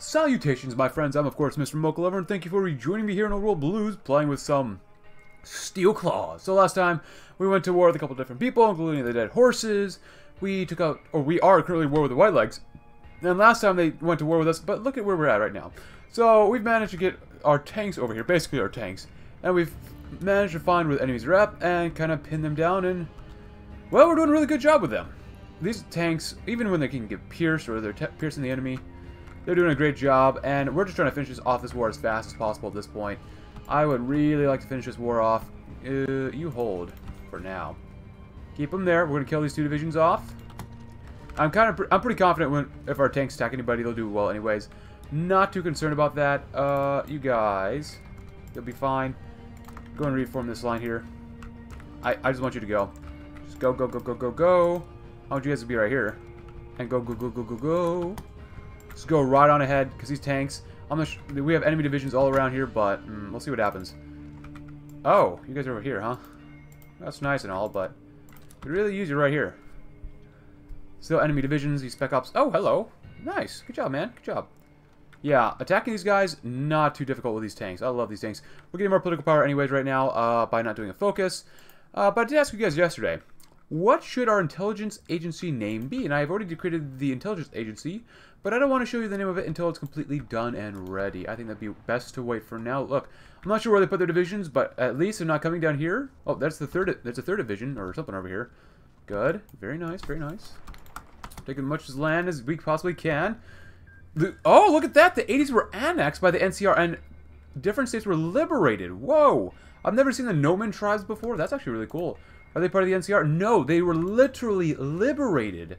Salutations, my friends. I'm, of course, Mr. Mocha Lover, and thank you for rejoining me here in Old World Blues, playing with some Steel Claws. So last time, we went to war with a couple different people, including the dead horses. We took out, or we are currently war with the White Legs. And last time they went to war with us, but look at where we're at right now. So we've managed to get our tanks over here, basically our tanks. And we've managed to find where the enemies are at and kind of pin them down and, well, we're doing a really good job with them. These tanks, even when they can get pierced or they're piercing the enemy, they're doing a great job, and we're just trying to finish this off this war as fast as possible at this point. I would really like to finish this war off. Uh, you hold for now. Keep them there. We're going to kill these two divisions off. I'm kind of, I'm pretty confident when if our tanks attack anybody, they'll do well anyways. Not too concerned about that. Uh, you guys, you'll be fine. Go and reform this line here. I, I just want you to go. Just go, go, go, go, go, go. I want you guys to be right here. And go, go, go, go, go, go. Just go right on ahead, because these tanks... I'm not we have enemy divisions all around here, but mm, we'll see what happens. Oh, you guys are over here, huh? That's nice and all, but... We really use you right here. Still enemy divisions, these spec ops... Oh, hello! Nice. Good job, man. Good job. Yeah, attacking these guys, not too difficult with these tanks. I love these tanks. We're getting more political power anyways right now uh, by not doing a focus. Uh, but I did ask you guys yesterday, what should our intelligence agency name be? And I've already created the intelligence agency, but I don't want to show you the name of it until it's completely done and ready. I think that'd be best to wait for now. Look, I'm not sure where they put their divisions, but at least they're not coming down here. Oh, that's the third. That's a third division or something over here. Good. Very nice. Very nice. Taking as much land as we possibly can. Oh, look at that! The 80s were annexed by the NCR, and different states were liberated. Whoa! I've never seen the Noman tribes before. That's actually really cool. Are they part of the NCR? No, they were literally liberated.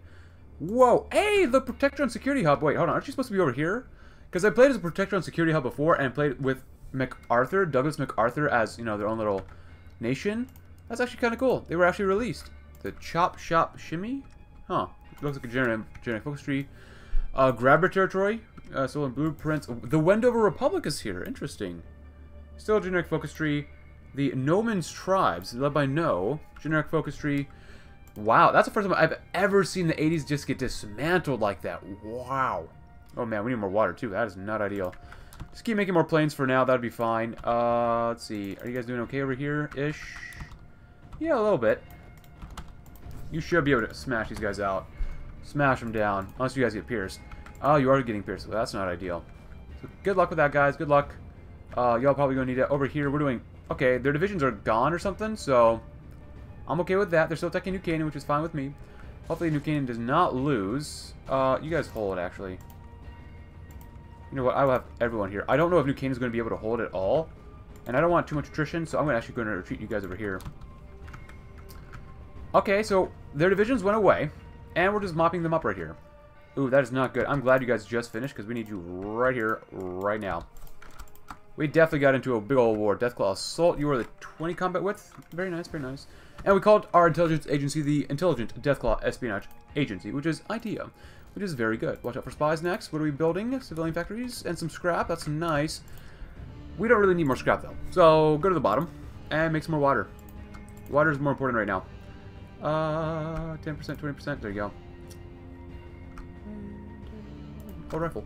Whoa. Hey, the Protector and Security Hub. Wait, hold on. Aren't you supposed to be over here? Because I played as a Protector and Security Hub before and played with MacArthur, Douglas MacArthur, as, you know, their own little nation. That's actually kind of cool. They were actually released. The Chop Shop Shimmy? Huh. Looks like a generic, generic focus tree. Uh, Grabber Territory. Uh, stolen blueprints. The Wendover Republic is here. Interesting. Still a generic focus tree. The Noman's Tribes, led by No. Generic focus tree. Wow, that's the first time I've ever seen the 80s just get dismantled like that. Wow. Oh man, we need more water too. That is not ideal. Just keep making more planes for now. That'd be fine. Uh, let's see. Are you guys doing okay over here-ish? Yeah, a little bit. You should be able to smash these guys out. Smash them down. Unless you guys get pierced. Oh, you are getting pierced. Well, that's not ideal. So good luck with that, guys. Good luck. Uh, y'all probably gonna need it. Over here, we're doing Okay, their divisions are gone or something, so I'm okay with that. They're still attacking New Canaan, which is fine with me. Hopefully New Canaan does not lose. Uh, you guys hold, actually. You know what? I will have everyone here. I don't know if New Canaan is going to be able to hold it all. And I don't want too much attrition, so I'm going to actually going to retreat you guys over here. Okay, so their divisions went away. And we're just mopping them up right here. Ooh, that is not good. I'm glad you guys just finished, because we need you right here, right now. We definitely got into a big old war. Deathclaw Assault, you are the 20 combat width. Very nice, very nice. And we called our intelligence agency the Intelligent Deathclaw Espionage Agency, which is IDEA, which is very good. Watch out for spies next. What are we building? Civilian factories and some scrap. That's nice. We don't really need more scrap, though. So go to the bottom and make some more water. Water is more important right now. Uh, 10%, 20%. There you go. Full rifle.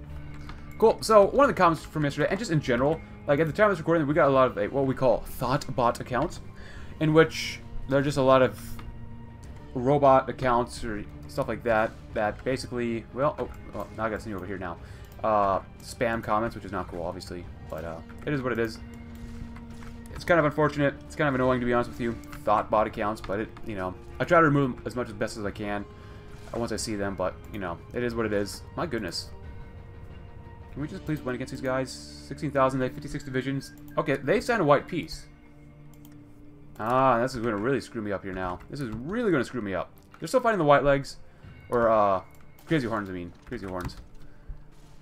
Cool. So one of the comments from yesterday, and just in general, like at the time of this recording, we got a lot of what we call thought bot accounts, in which there are just a lot of robot accounts or stuff like that that basically, well, oh, well now I got you over here now. Uh, spam comments, which is not cool, obviously, but uh, it is what it is. It's kind of unfortunate. It's kind of annoying to be honest with you. Thought bot accounts, but it, you know, I try to remove them as much as best as I can uh, once I see them, but you know, it is what it is. My goodness, can we just please win against these guys? 16,000, they have 56 divisions. Okay, they signed a white peace. Ah, this is going to really screw me up here now. This is really going to screw me up. They're still fighting the white legs. Or, uh, crazy horns, I mean. Crazy horns.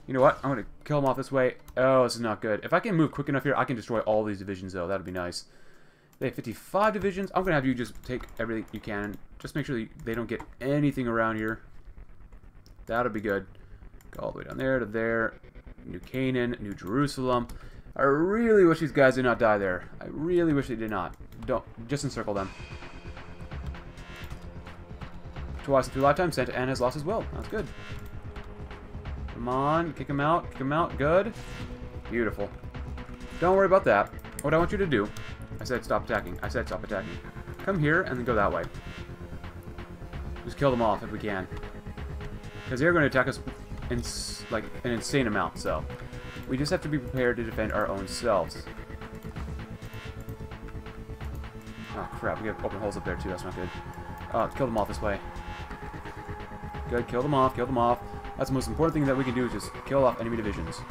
You know what? I'm going to kill them off this way. Oh, this is not good. If I can move quick enough here, I can destroy all these divisions, though. That'd be nice. They have 55 divisions. I'm going to have you just take everything you can. Just make sure they don't get anything around here. That'll be good. Go all the way down there to there. New Canaan, New Jerusalem. I really wish these guys did not die there. I really wish they did not. Don't. Just encircle them. Twice in two lifetimes, Santa Anna has lost his will. That's good. Come on, kick him out, kick him out. Good. Beautiful. Don't worry about that. What I want you to do, I said stop attacking. I said stop attacking. Come here and then go that way. Just kill them off if we can. Because they're going to attack us in like an insane amount, so we just have to be prepared to defend our own selves. Oh crap, we have open holes up there too, that's not good. Uh, kill them off this way. Good, kill them off, kill them off. That's the most important thing that we can do is just kill off enemy divisions.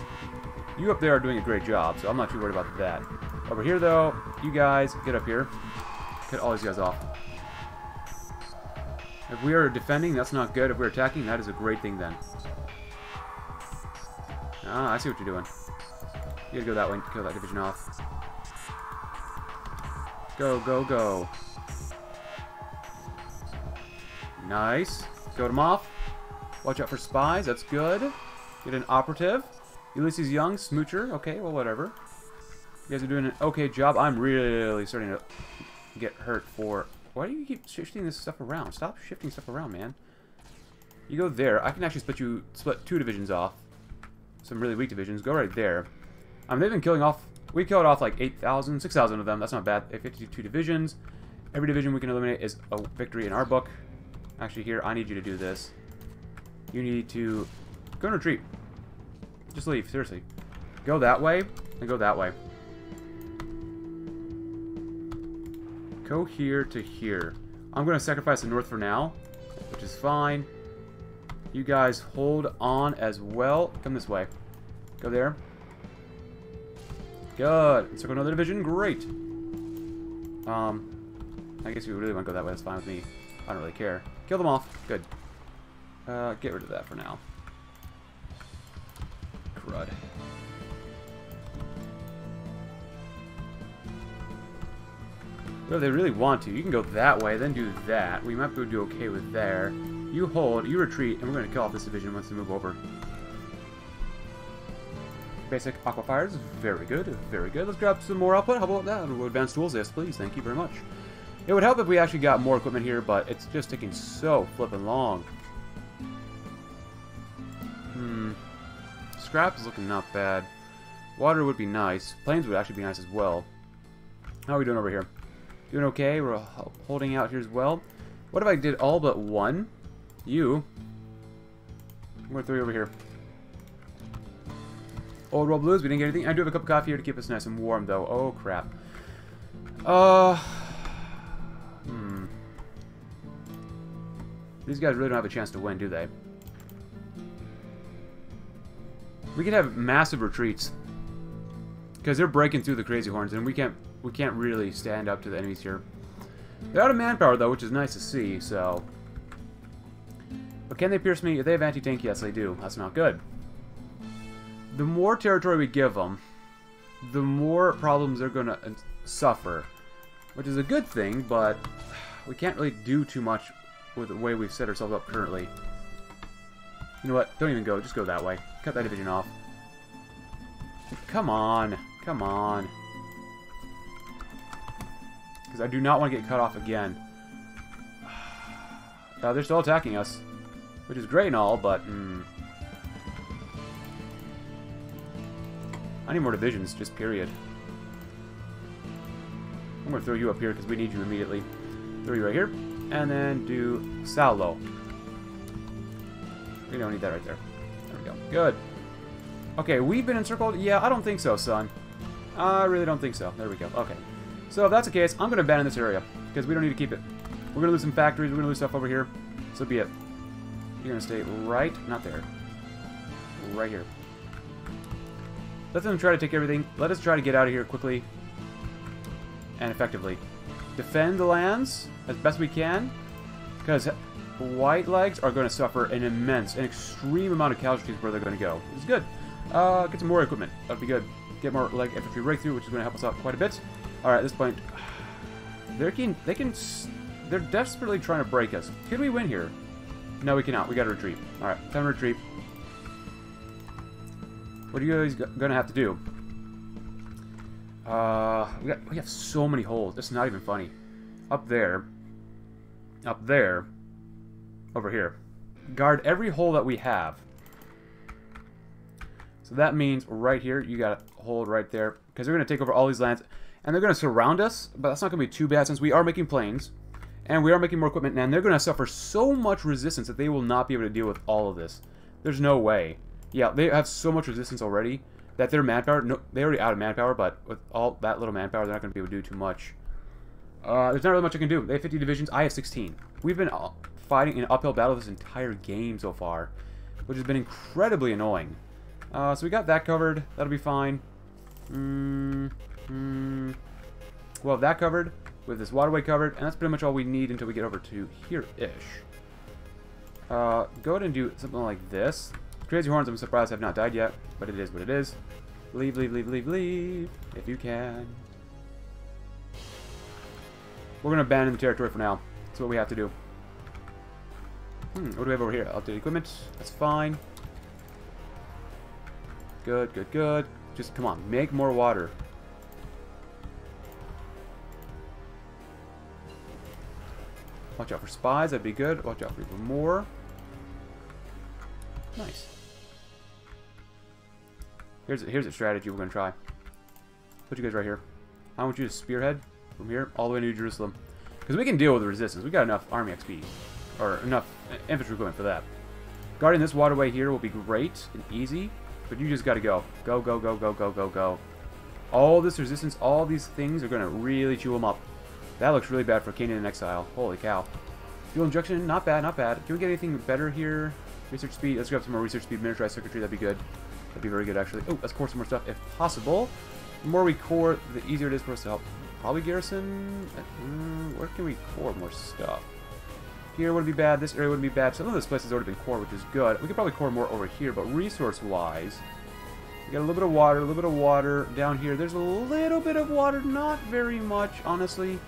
You up there are doing a great job, so I'm not too worried about that. Over here, though, you guys, get up here. Get all these guys off. If we are defending, that's not good. If we're attacking, that is a great thing then. Ah, I see what you're doing. You gotta go that way and kill that division off. Go, go, go. Nice. Go them off. Watch out for spies. That's good. Get an operative. Ulysses Young, smoocher. Okay, well, whatever. You guys are doing an okay job. I'm really starting to get hurt for... Why do you keep shifting this stuff around? Stop shifting stuff around, man. You go there. I can actually split you split two divisions off. Some really weak divisions. Go right there. Um, they've been killing off... We killed off like 8,000, 6,000 of them. That's not bad. 52 divisions. Every division we can eliminate is a victory in our book. Actually, here, I need you to do this. You need to go and retreat. Just leave, seriously. Go that way, and go that way. Go here to here. I'm going to sacrifice the north for now, which is fine. You guys hold on as well. Come this way. Go there. Good. Circle another division. Great. Um, I guess we really want to go that way, that's fine with me. I don't really care. Kill them off. Good. Uh, get rid of that for now. Crud. Well, they really want to, you can go that way, then do that. We might be able to do okay with there. You hold, you retreat, and we're going to kill off this division once they move over. Basic aquifers, very good, very good. Let's grab some more output. How about that? Advanced tools, yes, please. Thank you very much. It would help if we actually got more equipment here, but it's just taking so flippin' long. Hmm. Scrap is looking not bad. Water would be nice. Planes would actually be nice as well. How are we doing over here? Doing okay. We're holding out here as well. What if I did all but one? You. I'm going to throw you over here. Old World Blues, we didn't get anything. I do have a cup of coffee here to keep us nice and warm, though. Oh, crap. Uh... Hmm. These guys really don't have a chance to win, do they? We could have massive retreats. Because they're breaking through the crazy horns, and we can't we can't really stand up to the enemies here. They're out of manpower, though, which is nice to see, so... But can they pierce me? If they have anti-tank, yes, they do. That's not good. The more territory we give them, the more problems they're going to suffer. Which is a good thing, but we can't really do too much with the way we've set ourselves up currently. You know what? Don't even go. Just go that way. Cut that division off. Come on. Come on. Because I do not want to get cut off again. Uh, they're still attacking us. Which is great and all, but... Mm, I need more divisions, just period. I'm going to throw you up here because we need you immediately. Throw you right here. And then do Salo. We don't need that right there. There we go. Good. Okay, we've been encircled? Yeah, I don't think so, son. I really don't think so. There we go. Okay. So if that's the case, I'm going to abandon this area. Because we don't need to keep it. We're going to lose some factories. We're going to lose stuff over here. So be it. You're to stay right, not there. Right here. Let them try to take everything. Let us try to get out of here quickly and effectively. Defend the lands as best we can. Because White Legs are going to suffer an immense, an extreme amount of casualties where they're going to go. It's good. Uh, get some more equipment. That'd be good. Get more leg infantry breakthrough, which is going to help us out quite a bit. All right, at this point, they can they can they're desperately trying to break us. Can we win here? No, we cannot. We got to retreat. All right, time to retreat. What are you guys to have to do? Uh, we got we have so many holes. It's not even funny. Up there, up there, over here. Guard every hole that we have. So that means right here, you got to hold right there. Because they're to take over all these lands. And they're to surround us. But that's not to be too bad since we are making planes. And we are making more equipment. And they're going to suffer so much resistance that they will not be able to deal with all of this. There's no way. Yeah, they have so much resistance already that their manpower, no, they're already out of manpower, but with all that little manpower, they're not going to be able to do too much. Uh, there's not really much I can do. They have 50 divisions. I have 16. We've been uh, fighting an uphill battle this entire game so far, which has been incredibly annoying. Uh, so we got that covered. That'll be fine. Mm, mm, we'll that covered with this waterway covered, and that's pretty much all we need until we get over to here-ish. Uh, go ahead and do something like this. Crazy Horns, I'm surprised have not died yet, but it is what it is. Leave, leave, leave, leave, leave, if you can. We're going to abandon the territory for now. That's what we have to do. Hmm, what do we have over here? Updated equipment. That's fine. Good, good, good. Just, come on, make more water. Watch out for spies, that'd be good. Watch out for even more. Nice. Here's a, here's a strategy we're going to try. Put you guys right here. I want you to spearhead from here all the way to New Jerusalem. Because we can deal with the resistance. we got enough army XP. Or enough infantry equipment for that. Guarding this waterway here will be great and easy. But you just got to go. Go, go, go, go, go, go, go. All this resistance, all these things are going to really chew them up. That looks really bad for Canaan in Exile. Holy cow. Fuel injection, not bad, not bad. Can we get anything better here? Research speed, let's grab some more research speed, miniaturized circuitry, that'd be good. That'd be very good, actually. Oh, let's core some more stuff if possible. The more we core, the easier it is for us to help. Probably garrison. Mm, where can we core more stuff? Here wouldn't be bad. This area wouldn't be bad. Some of this place has already been core, which is good. We could probably core more over here, but resource-wise, we got a little bit of water, a little bit of water down here. There's a little bit of water, not very much, honestly.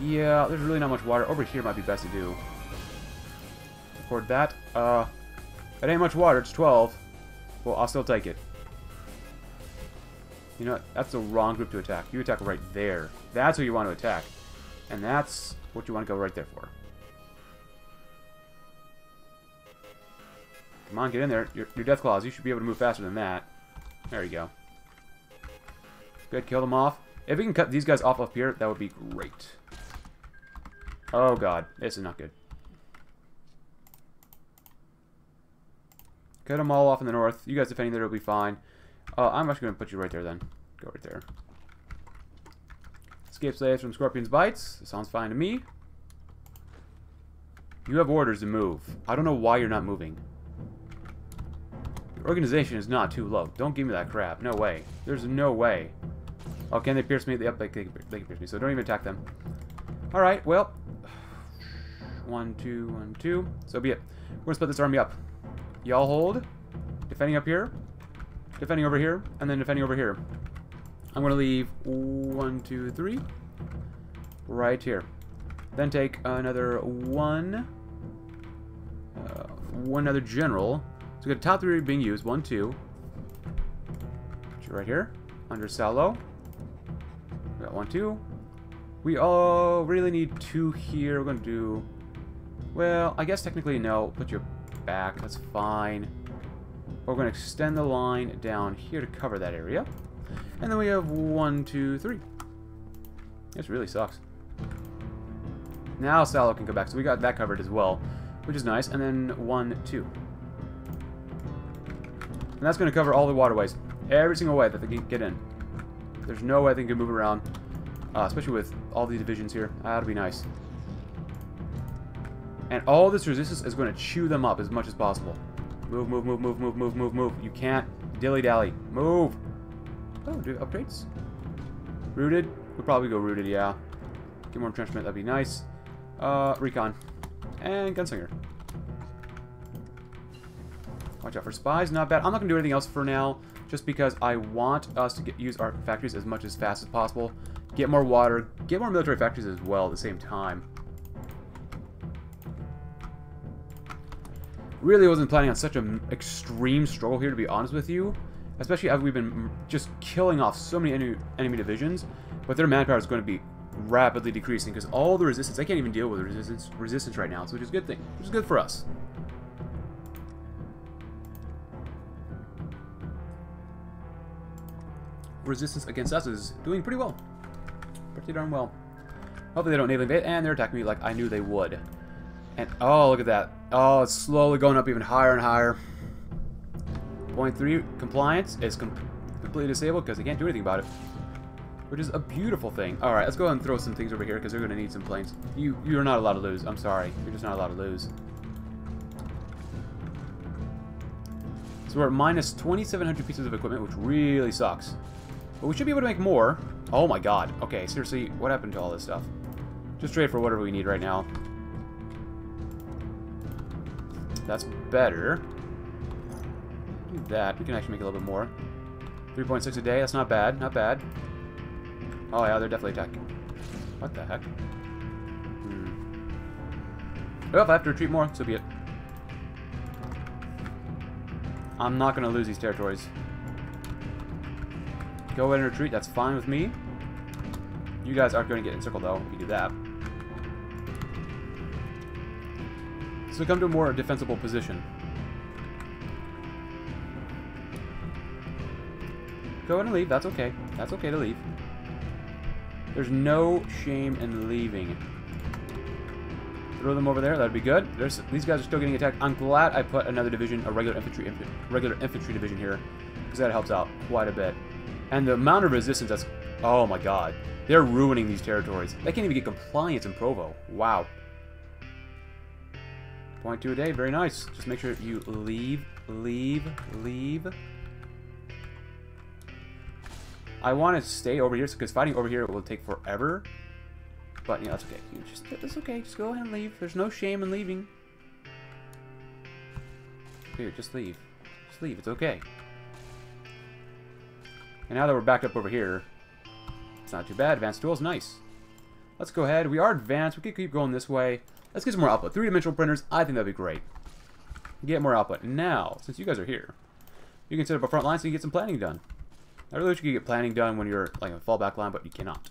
Yeah, there's really not much water. Over here might be best to do. Record that. Uh, it ain't much water. It's 12. Well, I'll still take it. You know, that's the wrong group to attack. You attack right there. That's who you want to attack. And that's what you want to go right there for. Come on, get in there. Your, your Deathclaws, you should be able to move faster than that. There you go. Good, kill them off. If we can cut these guys off up here, that would be great. Oh god, this is not good. Cut them all off in the north. You guys defending there will be fine. Uh, I'm actually going to put you right there then. Go right there. Escape slaves from Scorpion's Bites. That sounds fine to me. You have orders to move. I don't know why you're not moving. Your organization is not too low. Don't give me that crap. No way. There's no way. Oh, can they pierce me? Yep, they, they, they can pierce me, so don't even attack them. Alright, well. One, two, one, two. So be it. We're to split this army up. Y'all hold. Defending up here. Defending over here. And then defending over here. I'm to leave one, two, three. Right here. Then take another one. Uh, one other general. So we got top three being used. One, two. Right here. Under Salo. We got one, two. We all really need two here. We're to do... Well, I guess technically no. Put your back. That's fine. We're going to extend the line down here to cover that area. And then we have one, two, three. This really sucks. Now Salo can go back. So we got that covered as well, which is nice. And then one, two. And that's going to cover all the waterways. Every single way that they can get in. There's no way they can move around. Uh, especially with all these divisions here. That'll be nice. And all this resistance is going to chew them up as much as possible. Move, move, move, move, move, move, move, move. You can't dilly-dally. Move! Oh, do upgrades? Rooted? We'll probably go rooted, yeah. Get more entrenchment, that'd be nice. Uh, recon. And gunslinger. Watch out for spies, not bad. I'm not going to do anything else for now, just because I want us to get, use our factories as much as fast as possible. Get more water, get more military factories as well at the same time. Really wasn't planning on such an extreme struggle here, to be honest with you. Especially as we've been just killing off so many enemy, enemy divisions. But their manpower is going to be rapidly decreasing because all the resistance, I can't even deal with resistance, resistance right now, so which is a good thing. Which is good for us. resistance against us is doing pretty well. Pretty darn well. Hopefully they don't naval invade, and they're attacking me like I knew they would. And, oh, look at that. Oh, it's slowly going up even higher and higher. Point 3 compliance is com completely disabled because they can't do anything about it. Which is a beautiful thing. Alright, let's go ahead and throw some things over here because they're going to need some planes. You, you're not allowed to lose. I'm sorry. You're just not allowed to lose. So we're at minus 2,700 pieces of equipment, which really sucks. But we should be able to make more. Oh my god. Okay, seriously, what happened to all this stuff? Just trade for whatever we need right now. That's better. Do that. We can actually make a little bit more. 3.6 a day. That's not bad. Not bad. Oh, yeah, they're definitely attacking. What the heck? Hmm. Well, if I have to retreat more, so be it. I'm not going to lose these territories. Go ahead and retreat. That's fine with me. You guys aren't going to get encircled, though, if you do that. So come to a more defensible position. Go ahead and leave. That's okay. That's okay to leave. There's no shame in leaving. Throw them over there. That'd be good. There's, these guys are still getting attacked. I'm glad I put another division, a regular infantry, inf regular infantry division here, because that helps out quite a bit. And the amount of resistance that's... Oh my god. They're ruining these territories. They can't even get compliance in Provo. Wow. Point two a day. Very nice. Just make sure you leave, leave, leave. I want to stay over here because fighting over here will take forever. But, know, that's okay. You just, that's okay. Just go ahead and leave. There's no shame in leaving. Dude, just leave. Just leave. It's okay. And now that we're back up over here, it's not too bad. Advanced tools, nice. Let's go ahead. We are advanced. We can keep going this way. Let's get some more output. Three-dimensional printers, I think that'd be great. Get more output. Now, since you guys are here, you can set up a front line so you can get some planning done. I really wish you could get planning done when you're like a fallback line, but you cannot.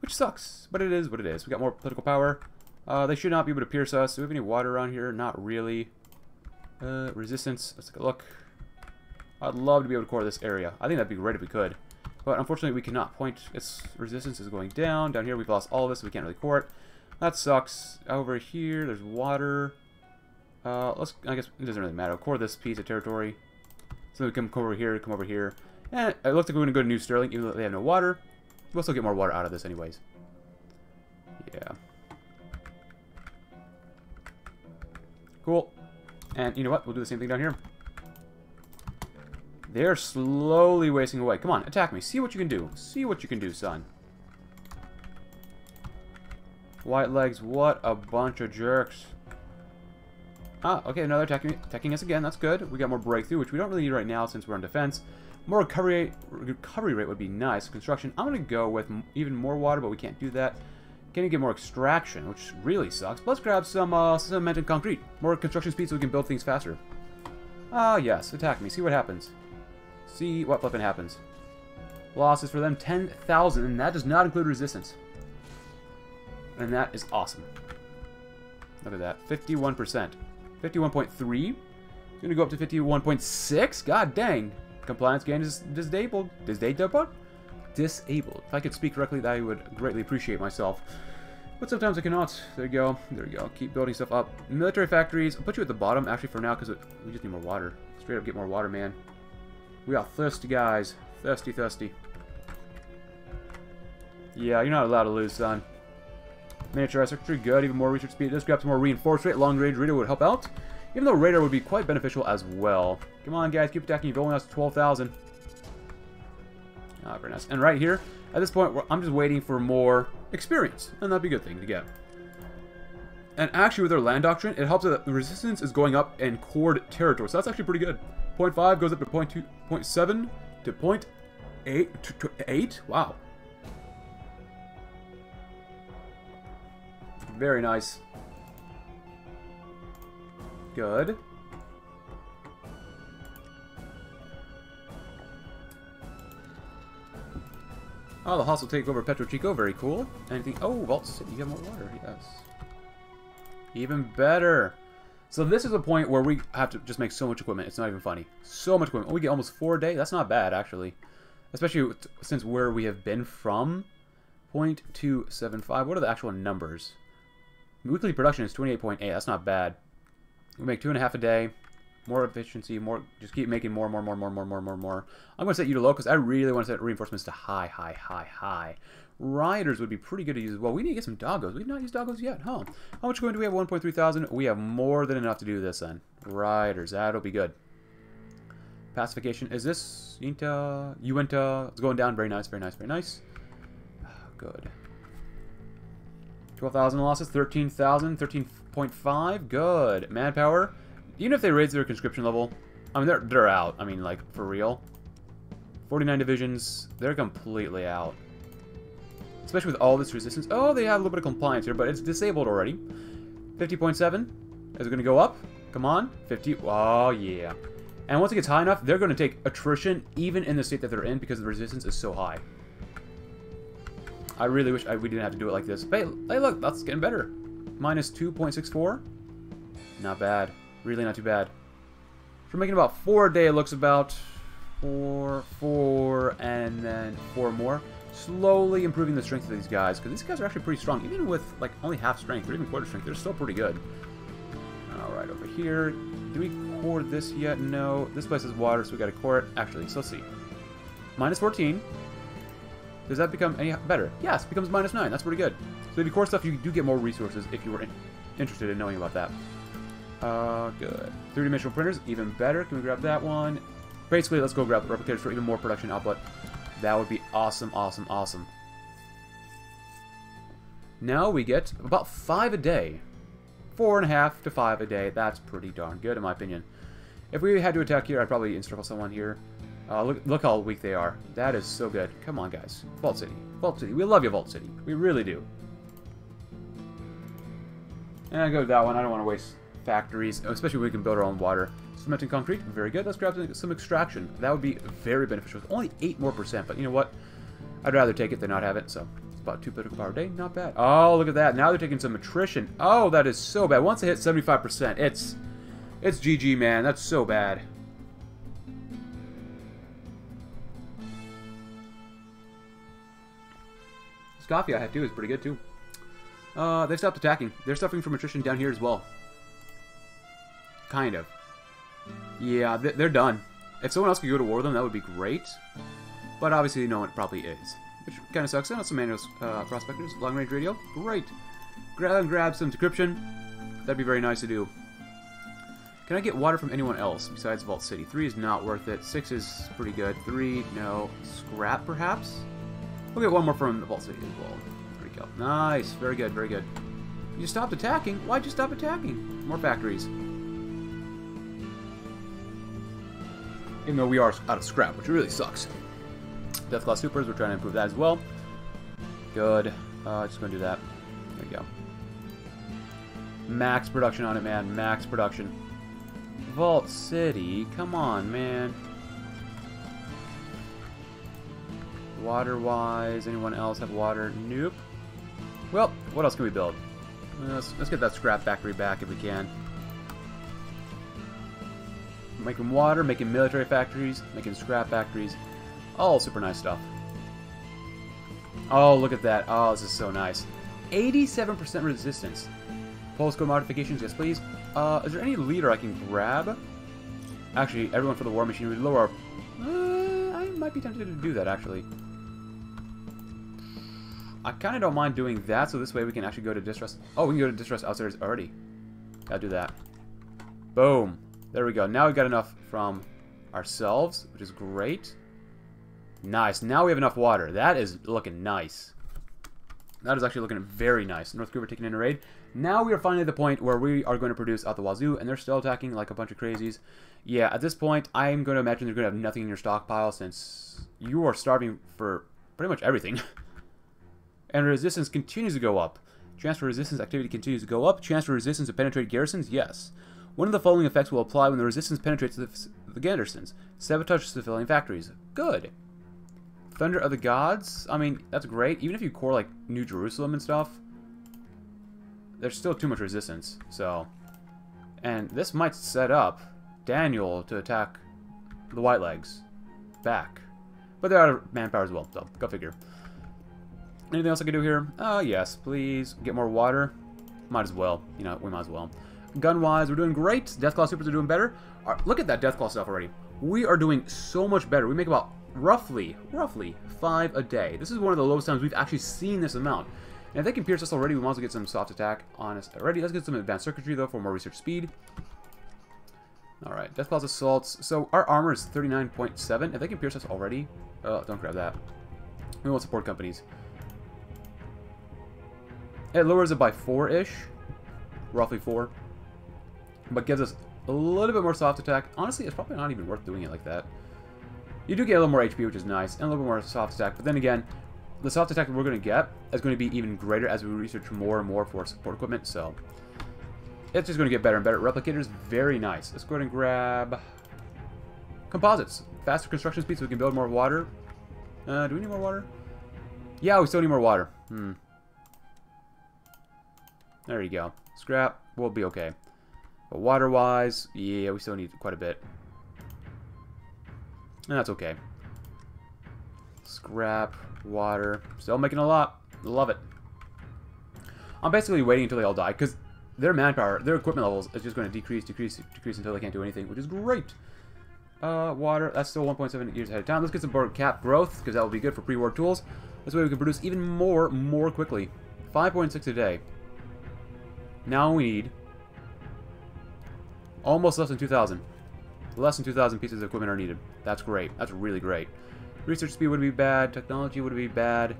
Which sucks, but it is what it is. We got more political power. Uh, they should not be able to pierce us. Do we have any water around here? Not really. Uh, resistance. Let's take a look. I'd love to be able to core this area. I think that'd be great if we could. But unfortunately, we cannot. Point its resistance is going down. Down here, we've lost all of this, so we can't really core it. That sucks. Over here, there's water. Uh, let's. I guess it doesn't really matter. Core this piece of territory. So we come over here, come over here. And it looks like we're going to go to New Sterling, even though they have no water. We'll still get more water out of this anyways. Yeah. Cool. And you know what? We'll do the same thing down here. They're slowly wasting away. Come on, attack me. See what you can do. See what you can do, son. White legs, what a bunch of jerks. Ah, okay, now they're attacking, attacking us again. That's good. We got more breakthrough, which we don't really need right now since we're on defense. More recovery, recovery rate would be nice. Construction, I'm going to go with even more water, but we can't do that. Can you get more extraction, which really sucks. Let's grab some uh, cement and concrete. More construction speed so we can build things faster. Ah, yes. Attack me. See what happens. See what flipping happens. Losses for them, 10,000, and that does not include resistance. And that is awesome. Look at that. 51%. 51.3. It's going to go up to 51.6. God dang. Compliance gain is disabled. Disabled? Disabled. If I could speak correctly, that I would greatly appreciate myself. But sometimes I cannot. There you go. There you go. Keep building stuff up. Military factories. I'll put you at the bottom, actually, for now, because we just need more water. Straight up get more water, man. We are thirsty guys. Thirsty, thirsty. Yeah, you're not allowed to lose, son. Miniaturized circuitry, good. Even more research speed. Let's grab some more reinforced rate. Long range radar would help out. Even though radar would be quite beneficial as well. Come on, guys. Keep attacking. You've only lost 12,000. Ah, very nice. And right here, at this point, I'm just waiting for more experience. And that'd be a good thing to get. And actually, with their land doctrine, it helps that the resistance is going up in cored territory. So that's actually pretty good. 0.5 goes up to 0.2, 0.7 to 0.8 to 8. Wow. Very nice. Good. Oh, the Hoss will take over Petro Chico. Very cool. Anything? Oh, Vault City. You have more water. Yes. Even better. So this is a point where we have to just make so much equipment. It's not even funny. So much equipment. We get almost four a day. That's not bad, actually. Especially since where we have been from. 0.275. What are the actual numbers? Weekly production is 28.8. That's not bad. We make two and a half a day. More efficiency, more. Just keep making more, more, more, more, more, more, more, more. I'm going to set you to low because I really want to set reinforcements to high, high, high, high. Riders would be pretty good to use as well. We need to get some doggos. We've not used doggos yet, huh? How much coin do we have? 1.3 thousand. We have more than enough to do this then. Riders, that'll be good. Pacification. Is this Inta? Uinta? It's going down. Very nice, very nice, very nice. Ah, good. 12,000 losses, 13,000, 13.5. Good. Manpower. Even if they raise their conscription level, I mean, they're, they're out. I mean, like, for real. 49 divisions, they're completely out. Especially with all this resistance. Oh, they have a little bit of compliance here, but it's disabled already. 50.7. Is it going to go up? Come on. 50. Oh, yeah. And once it gets high enough, they're going to take attrition even in the state that they're in because the resistance is so high. I really wish I, we didn't have to do it like this. But hey, look, that's getting better. Minus 2.64. Not bad. Really not too bad. We're making about four a day. It looks about four, four, and then four more. Slowly improving the strength of these guys, because these guys are actually pretty strong. Even with like only half strength, or even quarter strength, they're still pretty good. Alright, over here. Do we core this yet? No. This place is water, so we gotta core it. Actually, so let's see. Minus 14. Does that become any better? Yes, becomes minus 9. That's pretty good. So if you core stuff, you do get more resources if you were in interested in knowing about that. Uh, good. Three-dimensional printers, even better. Can we grab that one? Basically, let's go grab the replicators for even more production output. That would be awesome, awesome, awesome. Now we get about five a day. Four and a half to five a day. That's pretty darn good, in my opinion. If we had to attack here, I'd probably encircle someone here. Uh, look, look how weak they are. That is so good. Come on, guys. Vault City. Vault City. We love you, Vault City. We really do. And I go with that one. I don't want to waste factories, especially when we can build our own water. Cement and concrete, very good. Let's grab some extraction. That would be very beneficial. With only 8 more percent, but you know what? I'd rather take it than not have it, so it's about 2 political power a day. Not bad. Oh, look at that. Now they're taking some attrition. Oh, that is so bad. Once they hit 75%, it's, it's GG, man. That's so bad. Coffee I had too is pretty good too. Uh, they stopped attacking. They're suffering from attrition down here as well. Kind of. Yeah, they're done. If someone else could go to war with them, that would be great. But obviously, no one probably is. Which kind of sucks. I know some manuals, uh, prospectors, long range radio. Great. Grab grab some decryption. That'd be very nice to do. Can I get water from anyone else besides Vault City? Three is not worth it. Six is pretty good. Three, no. Scrap, perhaps? We'll get one more from the Vault City as well. There we go. Nice. Very good, very good. You stopped attacking? Why'd you stop attacking? More factories. Even though we are out of scrap, which really sucks. Deathclaw Supers, we're trying to improve that as well. Good. Uh, just gonna do that. There we go. Max production on it, man. Max production. Vault City, come on, man. Water-wise, anyone else have water? Nope. Well, what else can we build? Let's, let's get that scrap factory back if we can. Making water, making military factories, making scrap factories. All super nice stuff. Oh, look at that. Oh, this is so nice. 87% resistance. Pulse code modifications, yes please. Uh, is there any leader I can grab? Actually, everyone for the war machine would lower our... Uh, I might be tempted to do that, actually. I kind of don't mind doing that, so this way we can actually go to Distress. Oh, we can go to Distress Outsiders already. Gotta do that. Boom. There we go. Now we've got enough from ourselves, which is great. Nice. Now we have enough water. That is looking nice. That is actually looking very nice. North Cuba taking in a raid. Now we are finally at the point where we are going to produce out the wazoo, and they're still attacking like a bunch of crazies. Yeah, at this point, I'm going to imagine they're going to have nothing in your stockpile since you are starving for pretty much everything. and resistance continues to go up. Transfer resistance activity continues to go up. Transfer resistance to penetrate garrisons? Yes. One of the following effects will apply when the resistance penetrates the, the garrisons. Sabotage civilian factories. Good. Thunder of the Gods? I mean, that's great. Even if you core, like, New Jerusalem and stuff, there's still too much resistance, so... And this might set up Daniel to attack the White Legs. Back. But they're out of manpower as well, so go figure. Anything else I can do here? Uh, yes, please. Get more water. Might as well. You know, we might as well. Gun-wise, we're doing great. Deathclaw Supers are doing better. Look at that Deathclaw stuff already. We are doing so much better. We make about roughly, roughly five a day. This is one of the lowest times we've actually seen this amount. And if they can pierce us already, we might as well get some soft attack on us already. Let's get some advanced circuitry, though, for more research speed. Alright, Deathclaw's Assaults. So our armor is 39.7. If they can pierce us already... Oh, don't grab that. We want support companies. It lowers it by 4-ish. Roughly 4. But gives us a little bit more soft attack. Honestly, it's probably not even worth doing it like that. You do get a little more HP, which is nice, and a little bit more soft attack. But then again, the soft attack we're going to get is going to be even greater as we research more and more for support equipment. So it's just going to get better and better. Replicators, very nice. Let's go ahead and grab composites. Faster construction speed so we can build more water. Uh, do we need more water? Yeah, we still need more water. Hmm. There you go. Scrap, we'll be okay. But water-wise, yeah, we still need quite a bit. And that's okay. Scrap, water, still making a lot. Love it. I'm basically waiting until they all die, because their manpower, their equipment levels is just going to decrease, decrease, decrease until they can't do anything, which is great. Uh, water, that's still 1.7 years ahead of time. Let's get some more cap growth, because that will be good for pre-war tools. This way we can produce even more, more quickly. 5.6 a day. Now we need almost less than 2,000. Less than 2,000 pieces of equipment are needed. That's great. That's really great. Research speed would be bad. Technology would be bad.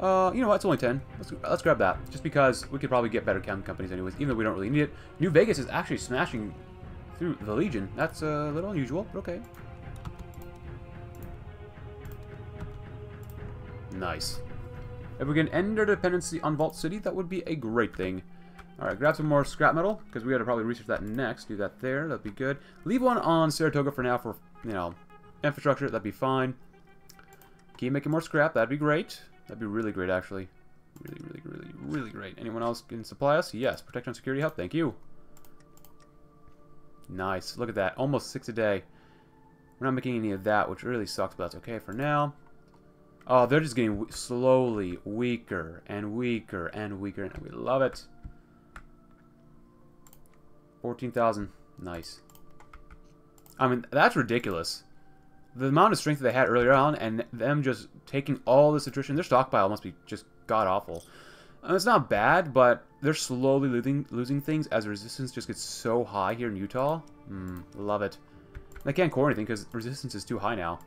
Uh, you know what? It's only 10. Let's, let's grab that. Just because we could probably get better chem companies anyways, even though we don't really need it. New Vegas is actually smashing through the Legion. That's a little unusual, but okay. Nice. If we can end our dependency on Vault City, that would be a great thing. Alright, grab some more scrap metal, because we gotta probably research that next. Do that there, that'd be good. Leave one on Saratoga for now for, you know, infrastructure, that'd be fine. Keep making more scrap, that'd be great. That'd be really great, actually. Really, really, really, really great. Anyone else can supply us? Yes, protection security help, thank you. Nice, look at that, almost six a day. We're not making any of that, which really sucks, but that's okay for now. Oh, they're just getting slowly weaker and weaker and weaker, and we love it. 14,000. Nice. I mean, that's ridiculous. The amount of strength they had earlier on, and them just taking all this attrition, their stockpile must be just god-awful. And it's not bad, but they're slowly losing, losing things as resistance just gets so high here in Utah. Mm, love it. They can't core anything because resistance is too high now.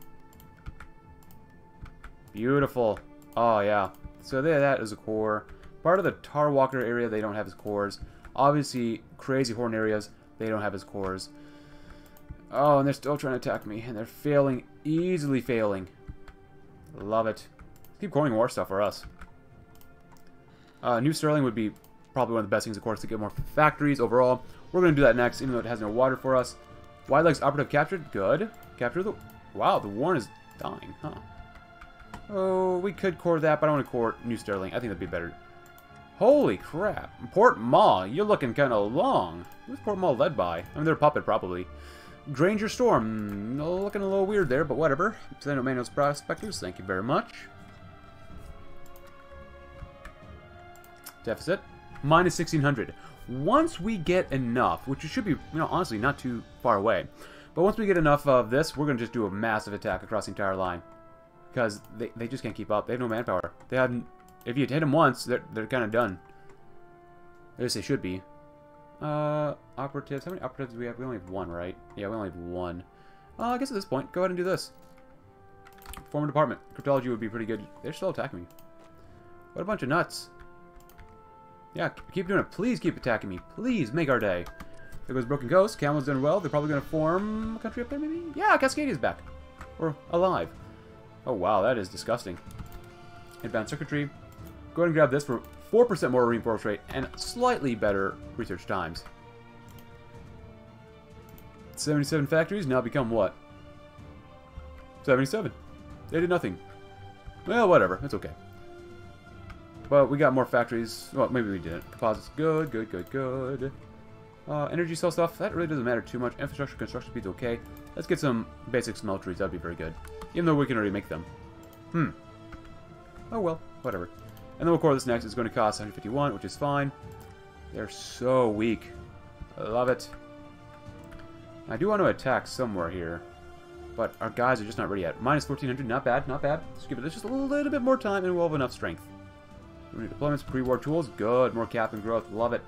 Beautiful. Oh, yeah. So there, that is a core. Part of the Tar Walker area they don't have as cores. Obviously, crazy horn areas, they don't have his cores. Oh, and they're still trying to attack me, and they're failing, easily failing. Love it. Keep coring war stuff for us. Uh, New Sterling would be probably one of the best things, of course, to get more factories overall. We're going to do that next, even though it has no water for us. White Legs Operative captured. Good. Capture the... Wow, the Warren is dying, huh? Oh, we could core that, but I want to core New Sterling. I think that'd be better. Holy crap. Port Maw, you're looking kind of long. Who's Port Maw led by? I mean, they're a puppet, probably. Granger Storm, mm, looking a little weird there, but whatever. Send Manuals Prospectors, thank you very much. Deficit, minus 1600. Once we get enough, which should be, you know, honestly, not too far away, but once we get enough of this, we're going to just do a massive attack across the entire line. Because they, they just can't keep up. They have no manpower. They have if you hit them once, they're, they're kind of done. At least they should be. Uh, operatives. How many operatives do we have? We only have one, right? Yeah, we only have one. Uh, I guess at this point, go ahead and do this. Form a department. Cryptology would be pretty good. They're still attacking me. What a bunch of nuts. Yeah, keep doing it. Please keep attacking me. Please make our day. There goes Broken Coast. Camel's doing well. They're probably going to form a country up there, maybe? Yeah, Cascadia's back. Or alive. Oh, wow, that is disgusting. Advanced circuitry. Go ahead and grab this for 4% more reinforce rate and slightly better research times. 77 factories now become what? 77. They did nothing. Well, whatever. It's okay. But we got more factories. Well, maybe we didn't. Composites, good, good, good, good. Uh, energy cell stuff, that really doesn't matter too much. Infrastructure construction speed's okay. Let's get some basic smelteries. That'd be very good. Even though we can already make them. Hmm. Oh well, whatever. And then we'll core this next. It's going to cost 151, which is fine. They're so weak. I love it. I do want to attack somewhere here. But our guys are just not ready yet. Minus 1400, not bad, not bad. Let's give it just a little bit more time and we'll have enough strength. Deployments, pre-war tools, good. More cap and growth, love it.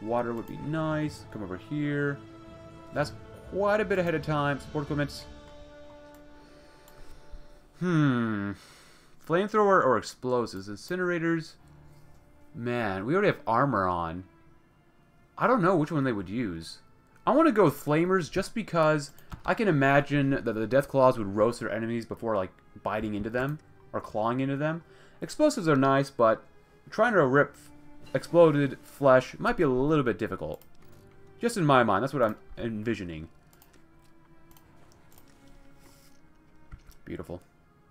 Water would be nice. Come over here. That's quite a bit ahead of time. Support equipment. Hmm. Flamethrower or explosives? Incinerators. Man, we already have armor on. I don't know which one they would use. I want to go flamers just because I can imagine that the Deathclaws would roast their enemies before like biting into them or clawing into them. Explosives are nice, but trying to rip exploded flesh might be a little bit difficult. Just in my mind, that's what I'm envisioning. Beautiful.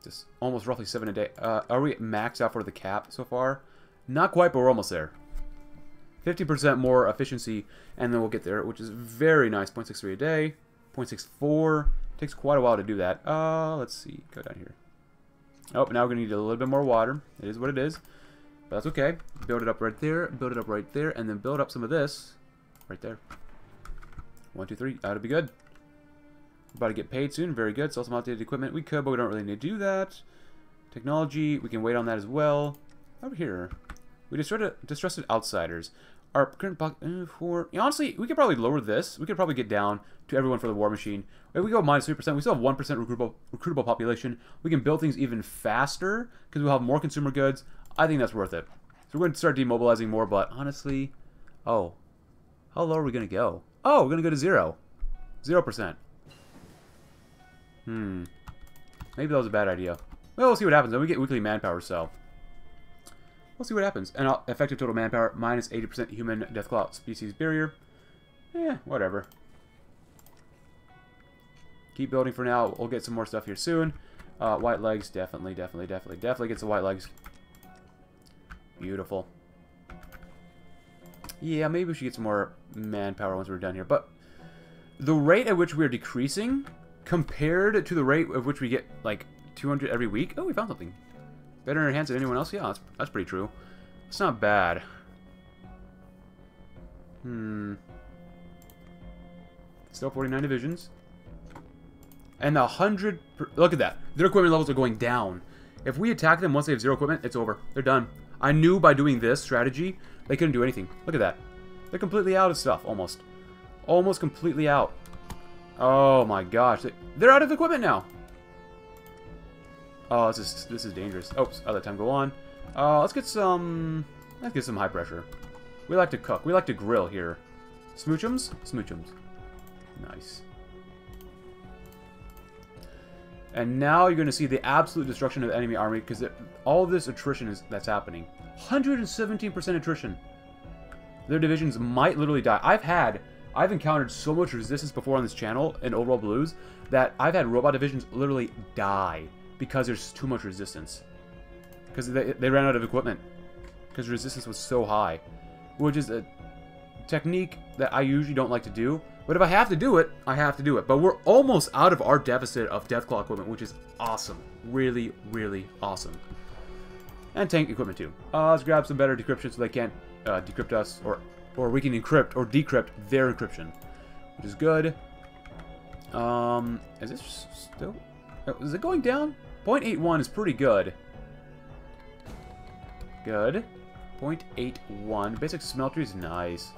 Just almost roughly seven a day. Uh, are we maxed out for the cap so far? Not quite, but we're almost there. 50% more efficiency, and then we'll get there, which is very nice. 0.63 a day, 0.64. Takes quite a while to do that. Uh, let's see. Go down here. Oh, now we're going to need a little bit more water. It is what it is. But that's okay. Build it up right there, build it up right there, and then build up some of this right there. One, two, three. That'll be good. About to get paid soon. Very good. Sell some outdated equipment. We could, but we don't really need to do that. Technology. We can wait on that as well. Over here. We distrusted, distrusted outsiders. Our current block uh, for honestly, we could probably lower this. We could probably get down to everyone for the war machine. If we go minus minus three percent, we still have one percent recruitable recruitable population. We can build things even faster because we'll have more consumer goods. I think that's worth it. So we're going to start demobilizing more, but honestly, oh, how low are we going to go? Oh, we're going to go to zero, zero percent. Hmm, maybe that was a bad idea. Well, we'll see what happens. Then we get weekly manpower, so. We'll see what happens. And uh, effective total manpower, minus 80% human Deathclaw species barrier. Eh, whatever. Keep building for now. We'll get some more stuff here soon. Uh, White Legs, definitely, definitely, definitely, definitely get some White Legs. Beautiful. Yeah, maybe we should get some more manpower once we're done here. But the rate at which we're decreasing compared to the rate of which we get, like, 200 every week. Oh, we found something. Better in our hands than anyone else? Yeah, that's, that's pretty true. It's not bad. Hmm. Still 49 divisions. And a hundred... Look at that. Their equipment levels are going down. If we attack them once they have zero equipment, it's over. They're done. I knew by doing this strategy, they couldn't do anything. Look at that. They're completely out of stuff, almost. Almost completely out. Oh my gosh. They're out of equipment now. Oh, this is this is dangerous. Oops, I let time go on. Uh, let's get some. Let's get some high pressure. We like to cook. We like to grill here. Smoochums? Smoochums. Nice. And now you're going to see the absolute destruction of the enemy army because all this attrition is that's happening. 117% attrition. Their divisions might literally die. I've had, I've encountered so much resistance before on this channel in Old World Blues that I've had robot divisions literally die because there's too much resistance. Because they, they ran out of equipment. Because resistance was so high. Which is a technique that I usually don't like to do. But if I have to do it, I have to do it. But we're almost out of our deficit of Deathclaw equipment, which is awesome. Really, really awesome. And tank equipment too. Uh, let's grab some better decryption so they can't uh, decrypt us, or or we can encrypt or decrypt their encryption, which is good. Um, is this still? Oh, is it going down? 0.81 is pretty good. Good. 0.81. Basic smelteries, nice.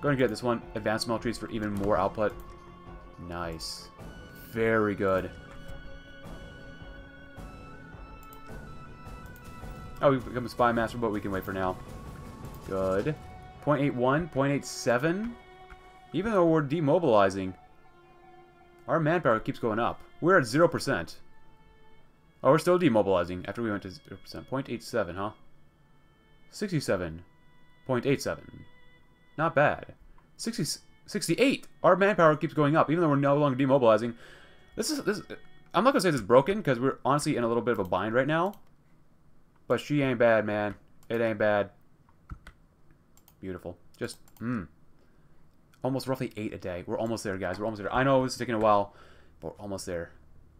Going to get this one. Advanced smelteries for even more output. Nice. Very good. Oh, we've become a spy master, but we can wait for now. Good. 0.81, 0.87. Even though we're demobilizing, our manpower keeps going up. We're at 0%. Oh, we're still demobilizing after we went to 0%. 0.87, huh? 67.87. Not bad. 60, 68. Our manpower keeps going up, even though we're no longer demobilizing. This is this. I'm not gonna say this is broken because we're honestly in a little bit of a bind right now. But she ain't bad, man. It ain't bad. Beautiful. Just mmm. Almost roughly eight a day. We're almost there, guys. We're almost there. I know it's taking a while, We're almost there.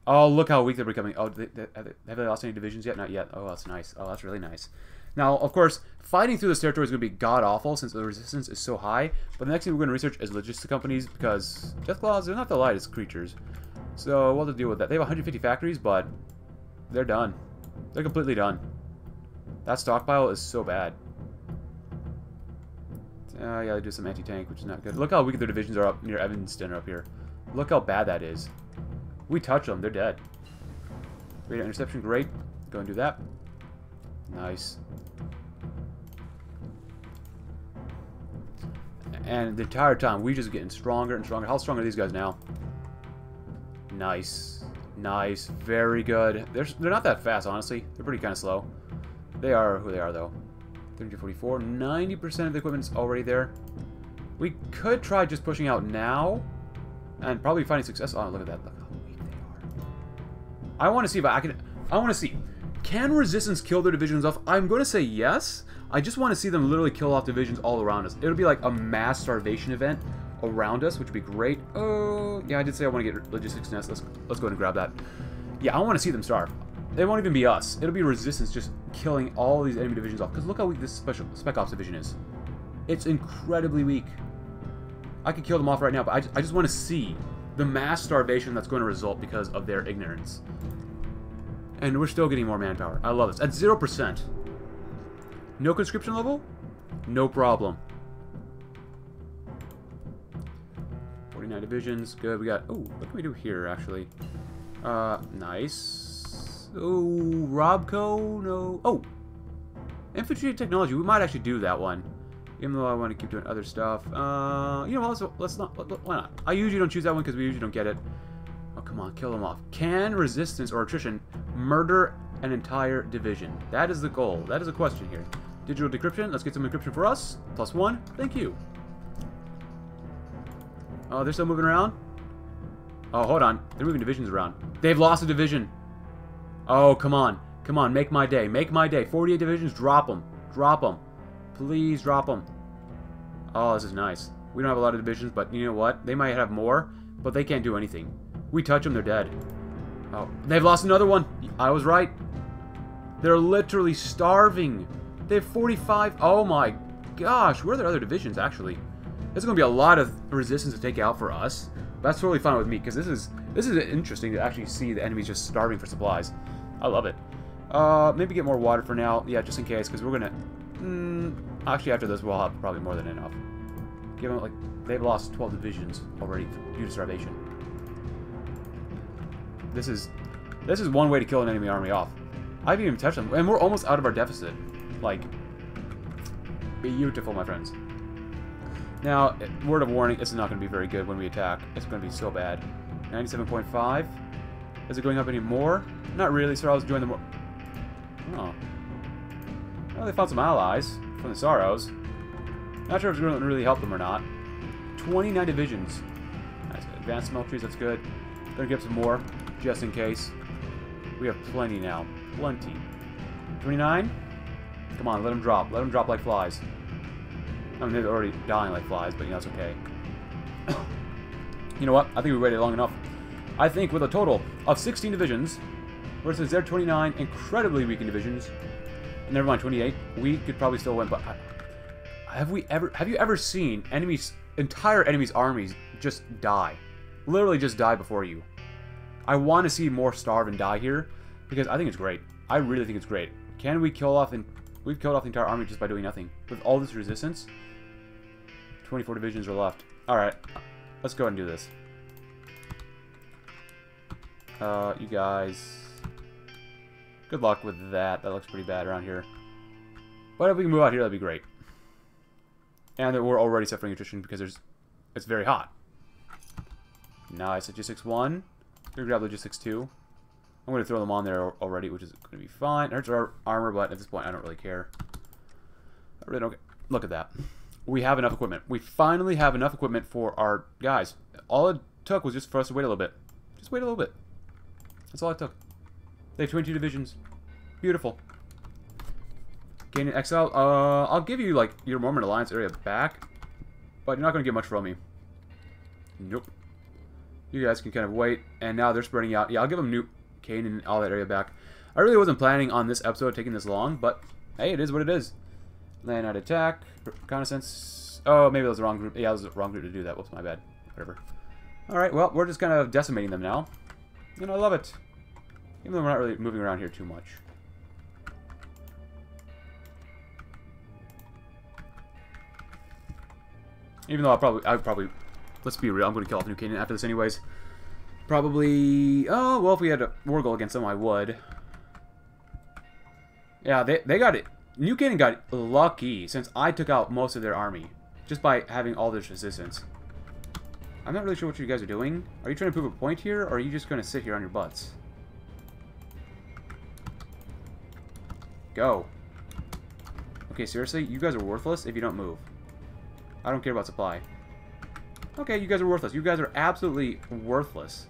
Oh, look how weak they're becoming. Oh, they, they, have they lost any divisions yet? Not yet. Oh, that's nice. Oh, that's really nice. Now, of course, fighting through this territory is going to be god-awful since the resistance is so high. But the next thing we're going to research is logistic companies because Deathclaws, they're not the lightest creatures. So we'll have to deal with that. They have 150 factories, but they're done. They're completely done. That stockpile is so bad. Uh, yeah, they do some anti-tank, which is not good. Look how weak their divisions are up near Evanston up here. Look how bad that is. We touch them, they're dead. Radar interception, great. Go and do that. Nice. And the entire time, we just getting stronger and stronger. How strong are these guys now? Nice. Nice. Very good. They're, they're not that fast, honestly. They're pretty kind of slow. They are who they are, though. 344. 90% of the equipment's already there. We could try just pushing out now. And probably finding success. Oh, look at that. Look how weak they are. I want to see if I can... I want to see. Can Resistance kill their divisions off? I'm going to say yes. I just want to see them literally kill off divisions all around us. It'll be like a mass starvation event around us, which would be great. Oh, yeah, I did say I want to get logistics nest. Let's let's go ahead and grab that. Yeah, I want to see them starve. They won't even be us. It'll be resistance just killing all these enemy divisions off. Because look how weak this special spec ops division is. It's incredibly weak. I could kill them off right now, but I just, I just want to see the mass starvation that's going to result because of their ignorance. And we're still getting more manpower. I love this. At 0%. No conscription level? No problem. 49 divisions. Good. We got... Oh, what can we do here, actually? Uh, nice. Oh, RobCo? No. Oh! Infantry technology. We might actually do that one. Even though I want to keep doing other stuff. Uh, you know what? Let's, let's not... Why not? I usually don't choose that one because we usually don't get it. Oh, come on. Kill them off. Can resistance or attrition murder an entire division? That is the goal. That is a question here. Digital decryption. Let's get some encryption for us. Plus one. Thank you. Oh, they're still moving around? Oh, hold on. They're moving divisions around. They've lost a division. Oh, come on. Come on, make my day. Make my day. 48 divisions, drop them. Drop them. Please drop them. Oh, this is nice. We don't have a lot of divisions, but you know what? They might have more, but they can't do anything. We touch them, they're dead. Oh, they've lost another one. I was right. They're literally starving. They have 45. Oh my gosh. Where are their other divisions, actually? There's going to be a lot of resistance to take out for us. That's totally fine with me, because this is this is interesting to actually see the enemies just starving for supplies. I love it. Uh, maybe get more water for now. Yeah, just in case, because we're to... Mm, actually, after this, we'll have probably more than enough. Given, like, they've lost 12 divisions already due to starvation. This is... This is one way to kill an enemy army off. I haven't even touched them, and we're almost out of our deficit. Like, beautiful, my friends. Now, word of warning, this is not going to be very good when we attack. It's going to be so bad. 97.5. Is it going up any more? Not really, so I was join the more... Oh. Well, they found some allies from the Sorrows. Not sure if it's going to really help them or not. 29 divisions. Nice. Advanced trees. that's good. Gonna get some more, just in case. We have plenty now. Plenty. 29? Come on, let them drop. Let them drop like flies. I mean, they're already dying like flies, but you know, that's okay. you know what? I think we waited long enough. I think with a total of 16 divisions, versus their 29 incredibly weakened divisions, never mind 28, we could probably still win, but have we ever, have you ever seen enemies, entire enemies' armies just die? Literally just die before you. I want to see more starve and die here, because I think it's great. I really think it's great. Can we kill off, and we've killed off the entire army just by doing nothing. With all this resistance, 24 divisions are left. Alright, let's go and do this. Uh, you guys... Good luck with that. That looks pretty bad around here. But if we can move out here, that'd be great. And we're already suffering attrition because there's it's very hot. Nice. Logistics 1. We're going to grab Logistics 2. I'm going to throw them on there already, which is going to be fine. It hurts our armor, but at this point, I don't really care. I really don't Look at that we have enough equipment. We finally have enough equipment for our guys. All it took was just for us to wait a little bit. Just wait a little bit. That's all it took. They have 22 divisions. Beautiful. Gain an exile. Uh, I'll give you, like, your Mormon Alliance area back. But you're not going to get much from me. Nope. You guys can kind of wait. And now they're spreading out. Yeah, I'll give them New Canaan and all that area back. I really wasn't planning on this episode taking this long, but hey, it is what it is. Out attack. Reconnaissance. Oh, maybe that was the wrong group. Yeah, that was the wrong group to do that. Whoops, my bad. Whatever. Alright, well, we're just kind of decimating them now. And I love it. Even though we're not really moving around here too much. Even though I'll probably, I probably, let's be real, I'm going to kill off New Canaan after this anyways. Probably, oh, well, if we had a war goal against them, I would. Yeah, they, they got it. New Canaan got lucky since I took out most of their army. Just by having all this resistance. I'm not really sure what you guys are doing. Are you trying to prove a point here, or are you just going to sit here on your butts? Go. Okay, seriously? You guys are worthless if you don't move. I don't care about supply. Okay, you guys are worthless. You guys are absolutely worthless.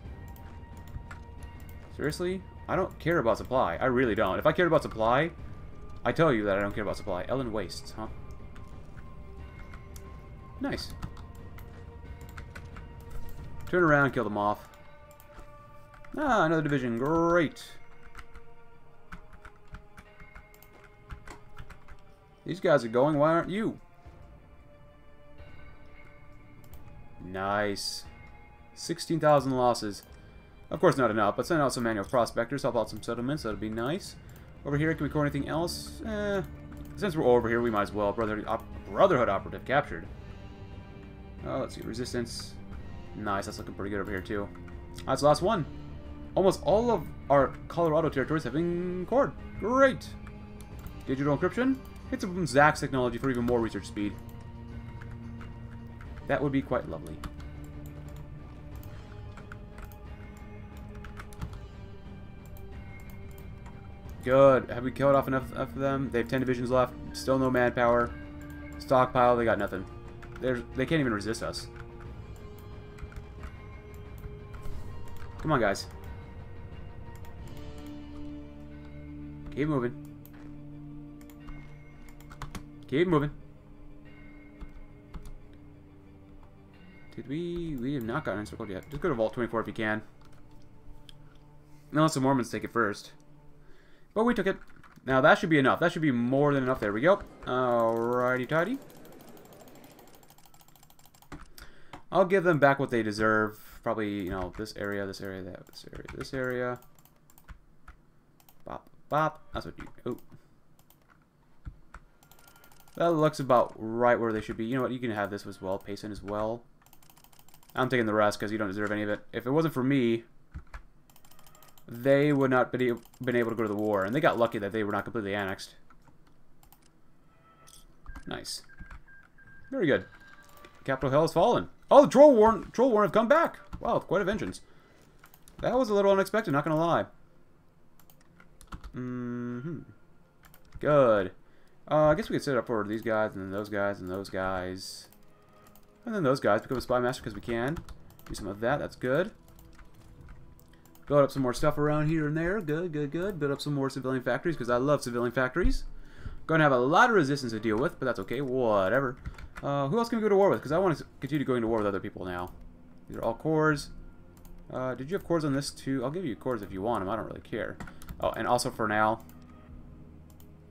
Seriously? I don't care about supply. I really don't. If I cared about supply, I tell you that I don't care about supply. Ellen wastes, huh? Nice. Turn around, kill them off. Ah, another division. Great. These guys are going. Why aren't you? Nice. 16,000 losses. Of course, not enough, but send out some manual prospectors, help out some settlements. That'd be nice. Over here, can we core anything else? Eh. Since we're over here, we might as well. Brotherhood, op Brotherhood operative captured. Oh, let's see. Resistance. Nice. That's looking pretty good over here, too. That's the last one. Almost all of our Colorado territories have been cored. Great. Digital encryption. Hit some Zax technology for even more research speed. That would be quite lovely. Good. Have we killed off enough of them? They have 10 divisions left. Still no manpower. Stockpile, they got nothing. They're, they can't even resist us. Come on, guys. Keep moving. Keep moving. Did we... We have not gotten encircled yet. Just go to Vault 24 if you can. Unless the Mormons take it first. But we took it. Now, that should be enough. That should be more than enough. There we go. Alrighty tidy. I'll give them back what they deserve. Probably, you know, this area, this area, that, this area, this area. Bop, bop. That's what you... Oh. That looks about right where they should be. You know what? You can have this as well. Payson as well. I'm taking the rest because you don't deserve any of it. If it wasn't for me, they would not be been able to go to the war. And they got lucky that they were not completely annexed. Nice. Very good. Capitol Hill has fallen. Oh, the Troll Warren, Troll Warren have come back. Wow, quite a vengeance. That was a little unexpected, not gonna lie. Mm hmm Good. Uh, I guess we could set up for these guys, and then those guys, and those guys. And then those guys become a spy master because we can. Do some of that, that's good. Build up some more stuff around here and there. Good, good, good. Build up some more civilian factories because I love civilian factories. Going to have a lot of resistance to deal with, but that's okay. Whatever. Uh, who else can we go to war with? Because I want to continue going to war with other people now. These are all cores. Uh, did you have cores on this too? I'll give you cores if you want them. I don't really care. Oh, and also for now,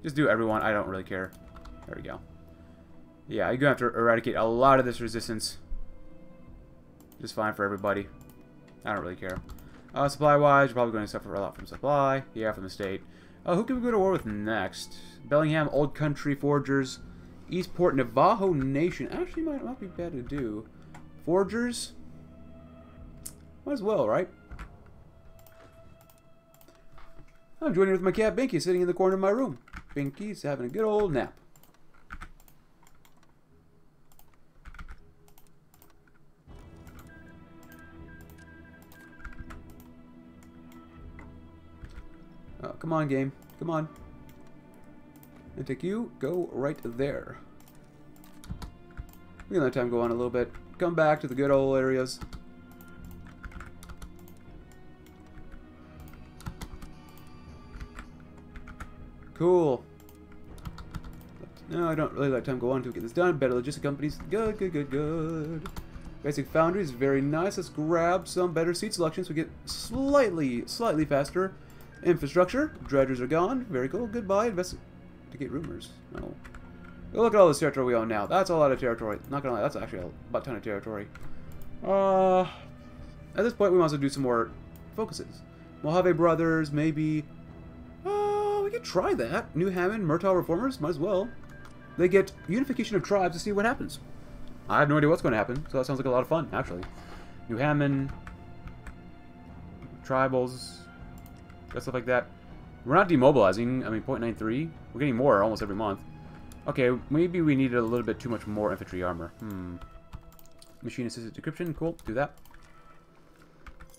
just do everyone. I don't really care. There we go. Yeah, you're going to have to eradicate a lot of this resistance. Just fine for everybody. I don't really care. Uh, Supply-wise, you're probably going to suffer a lot from supply. Yeah, from the state. Uh, who can we go to war with next? Bellingham, Old Country, Forgers, Eastport, Navajo Nation. Actually, might not be bad to do. Forgers? Might as well, right? I'm joining with my cat Binky sitting in the corner of my room. Binky's having a good old nap. Oh, come on, game. Come on. And take you, go right there. We can let time go on a little bit. Come back to the good old areas. Cool. No, I don't really let time go on to get this done. Better logistic companies. Good, good, good, good. Basic Foundry is very nice. Let's grab some better seat selections. So We get slightly, slightly faster. Infrastructure. Dredgers are gone. Very cool. Goodbye. Investigate rumors. Oh. Look at all this territory we own now. That's a lot of territory. Not gonna lie, that's actually a butt ton of territory. Uh, at this point, we might as well do some more focuses. Mojave Brothers, maybe. Uh, we could try that. New Hammond, Murtaugh Reformers, might as well. They get unification of tribes to see what happens. I have no idea what's going to happen, so that sounds like a lot of fun, actually. New Hammond, tribals, stuff like that. We're not demobilizing. I mean, 0.93. We're getting more almost every month. Okay, maybe we needed a little bit too much more infantry armor. Hmm. Machine-assisted decryption. Cool. Do that.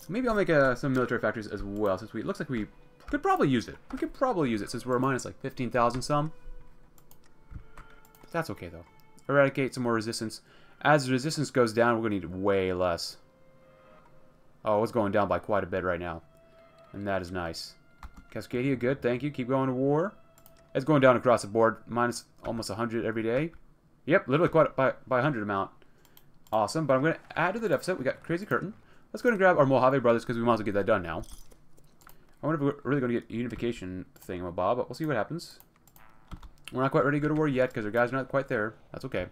Maybe I'll make uh, some military factories as well, since we... It looks like we could probably use it. We could probably use it, since we're minus like 15,000 some. That's okay, though. Eradicate some more resistance. As resistance goes down, we're going to need way less. Oh, it's going down by quite a bit right now. And that is nice. Cascadia, good. Thank you. Keep going to war. It's going down across the board. Minus almost 100 every day. Yep, literally quite by, by 100 amount. Awesome. But I'm going to add to the deficit. We got Crazy Curtain. Let's go and grab our Mojave Brothers because we might as well get that done now. I wonder if we're really going to get unification thing with Bob, but we'll see what happens. We're not quite ready to go to war yet because our guys are not quite there. That's okay.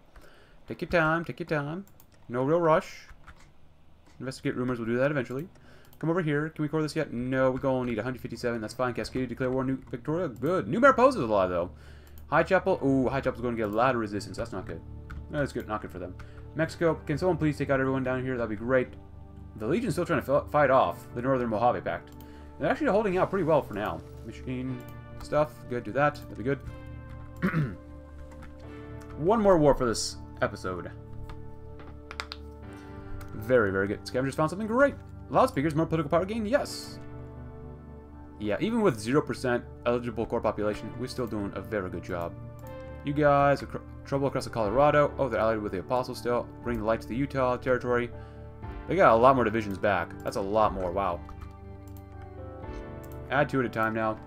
Take your time. Take your time. No real rush. Investigate rumors. We'll do that eventually. Come over here. Can we core this yet? No, we only need 157. That's fine. Cascadia declare war. New Victoria. Good. New Mariposa is alive, though. High Chapel. Ooh, High Chapel's going to get a lot of resistance. That's not good. No, that's good. Not good for them. Mexico. Can someone please take out everyone down here? That'd be great. The Legion's still trying to fight off the Northern Mojave Pact. They're actually holding out pretty well for now. Machine stuff. Good. Do that. That'd be good. One more war for this episode. Very, very good. Scavengers found something great. Loudspeakers, more political power gain? Yes. Yeah, even with 0% eligible core population, we're still doing a very good job. You guys are trouble across the Colorado. Oh, they're allied with the Apostles still. Bring the light to the Utah territory. They got a lot more divisions back. That's a lot more. Wow. Add two at a time now.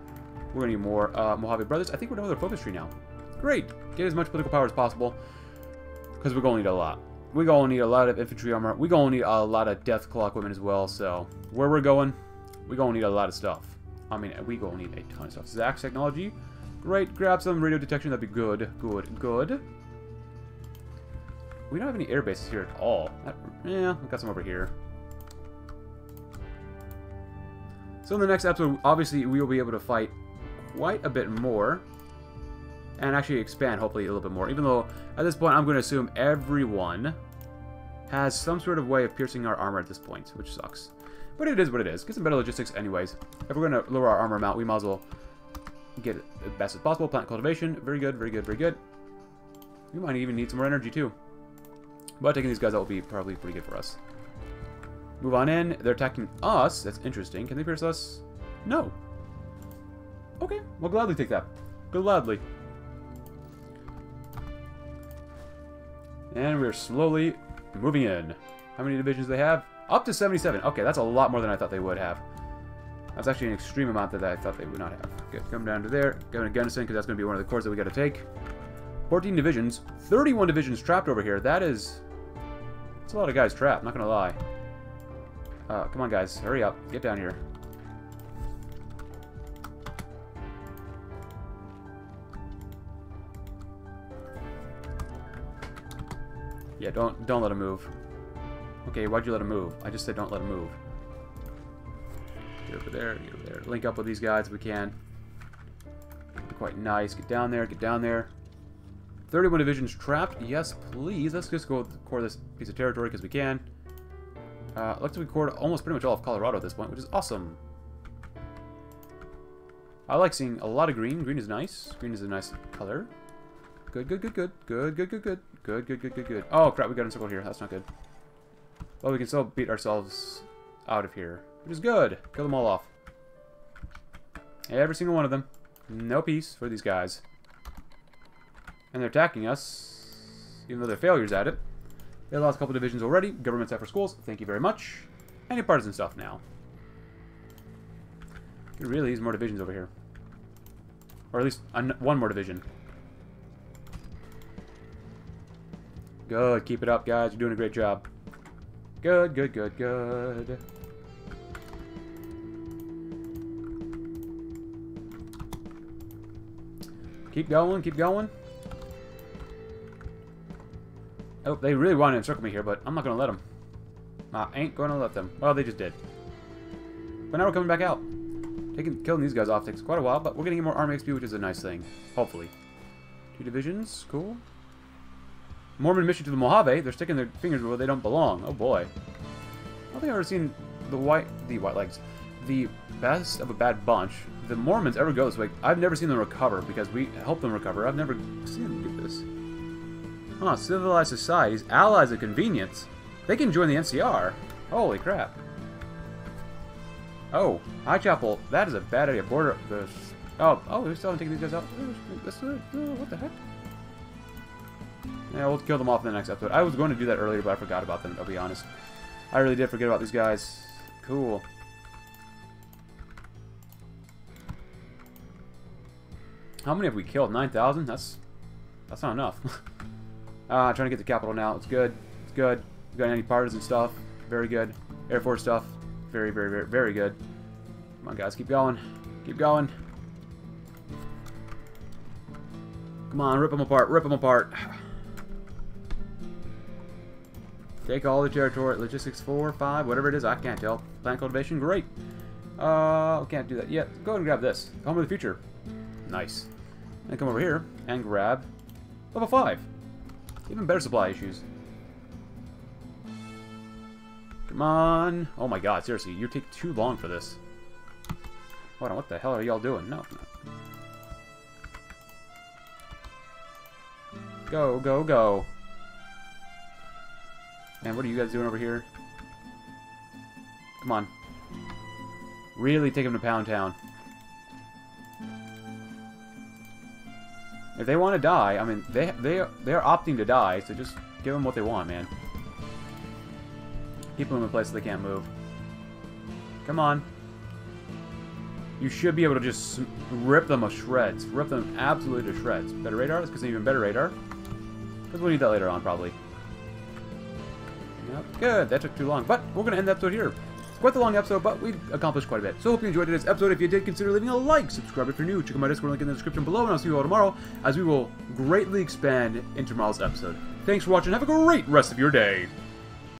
We're going to need more. Uh, Mojave Brothers. I think we're done with our focus tree now. Great. Get as much political power as possible. Because we're going to need a lot. We're going to need a lot of infantry armor. We're going to need a lot of death Deathclaw equipment as well. So, where we're going, going to need a lot of stuff. I mean, we to need a ton of stuff. Zax technology. Great. Grab some radio detection. That'd be good. Good. Good. We don't have any air bases here at all. That, yeah, we got some over here. So in the next episode, obviously, we will be able to fight quite a bit more. And actually expand, hopefully, a little bit more. Even though, at this point, I'm going to assume everyone has some sort of way of piercing our armor at this point, which sucks. But it is what it is. Get some better logistics anyways. If we're going to lower our armor amount, we might as well get it as best as possible. Plant cultivation, very good, very good, very good. We might even need some more energy, too. But taking these guys out will be probably pretty good for us. Move on in. They're attacking us. That's interesting. Can they pierce us? No. Okay, we'll gladly take that. Gladly. And we're slowly moving in. How many divisions do they have? Up to 77. Okay, that's a lot more than I thought they would have. That's actually an extreme amount that I thought they would not have. Good, come down to there. Go to Gunnison, because that's going to be one of the cores that we got to take. 14 divisions. 31 divisions trapped over here. That is... That's a lot of guys trapped, not going to lie. Uh, come on, guys. Hurry up. Get down here. Yeah, don't don't let him move. Okay, why'd you let him move? I just said don't let him move. Get over there, get over there. Link up with these guys if we can. Quite nice. Get down there, get down there. 31 divisions trapped. Yes, please. Let's just go core this piece of territory because we can. Uh, looks like we almost pretty much all of Colorado at this point, which is awesome. I like seeing a lot of green. Green is nice. Green is a nice color. Good, good, good, good. Good, good, good, good. Good, good, good, good, good. Oh, crap, we got encircled here. That's not good. Well, we can still beat ourselves out of here, which is good. Kill them all off. Every single one of them. No peace for these guys. And they're attacking us, even though they're failures at it. They lost a couple divisions already. Government set for schools. Thank you very much. Any partisan stuff now. It really is more divisions over here. Or at least one more division. Good. Keep it up, guys. You're doing a great job. Good, good, good, good. Keep going, keep going. Oh, they really want to encircle me here, but I'm not going to let them. I ain't going to let them. Well, they just did. But now we're coming back out. Taking, killing these guys off takes quite a while, but we're getting more army XP, which is a nice thing. Hopefully. Two divisions. Cool. Mormon mission to the Mojave. They're sticking their fingers where they don't belong. Oh, boy. I don't think I've ever seen the white... The White Legs. The best of a bad bunch. The Mormons ever go this way. I've never seen them recover because we help them recover. I've never seen them do this. Huh, civilized societies, allies of convenience. They can join the NCR. Holy crap. Oh, Highchapel, that is a bad idea. Border, the... Oh, oh, we still haven't taken these guys out. Uh, what the heck? Yeah, we'll kill them off in the next episode. I was going to do that earlier, but I forgot about them, I'll be honest. I really did forget about these guys. Cool. How many have we killed? 9,000? That's that's not enough. uh, trying to get the capital now. It's good. It's good. We got any partisan stuff. Very good. Air Force stuff. Very, very, very, very good. Come on, guys. Keep going. Keep going. Come on, rip them apart. Rip them apart. Take all the territory. Logistics 4, 5, whatever it is. I can't tell. Plant cultivation, great. Uh, can't do that yet. Go ahead and grab this. Home of the future. Nice. And come over here and grab level 5. Even better supply issues. Come on. Oh my god, seriously, you take too long for this. Hold on, what the hell are y'all doing? No. Go, go, go. Man, what are you guys doing over here? Come on. Really take them to Pound Town. If they want to die, I mean, they they they're opting to die, so just give them what they want, man. Keep them in a place so they can't move. Come on. You should be able to just rip them to shreds. Rip them absolutely to shreds. Better radar? Let's get even better radar. Because we'll need that later on, probably. Yep. Good. That took too long. But we're going to end the episode here. It's quite a long episode, but we accomplished quite a bit. So hope you enjoyed today's episode. If you did, consider leaving a like, subscribe if you're new, check out my Discord link in the description below, and I'll see you all tomorrow as we will greatly expand into tomorrow's episode. Thanks for watching. Have a great rest of your day.